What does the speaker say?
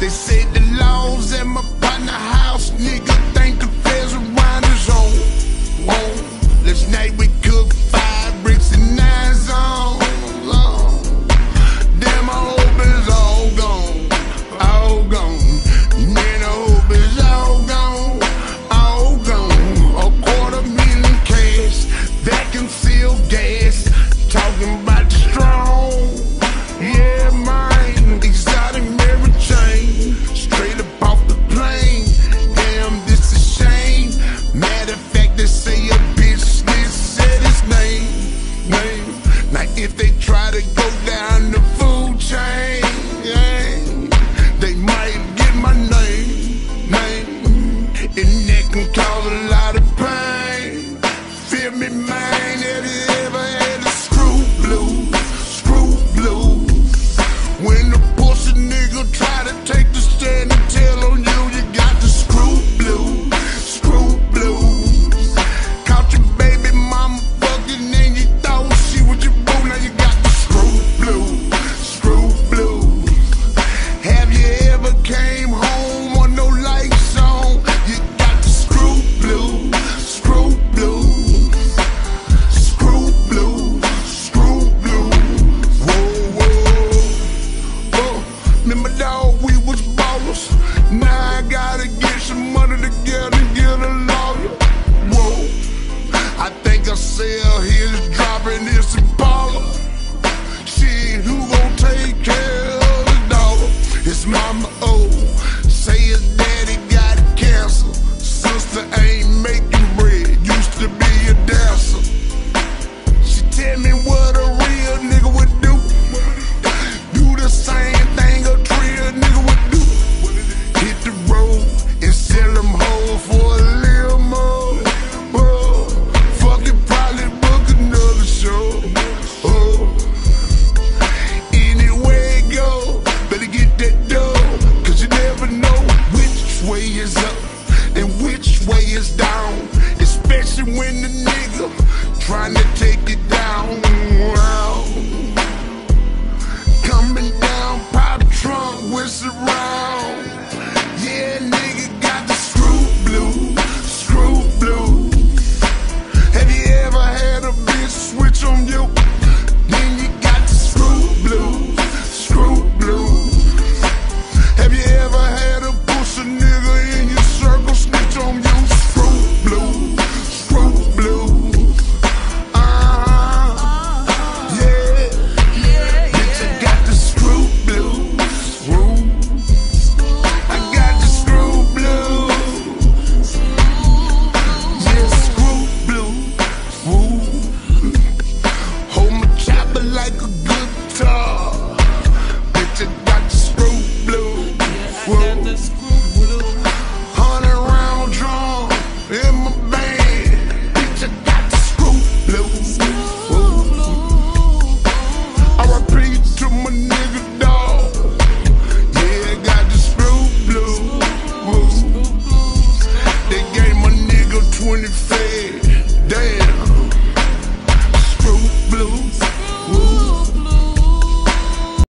They say the laws in my partner house, nigga. and which way is down, especially when the nigga trying to take it down.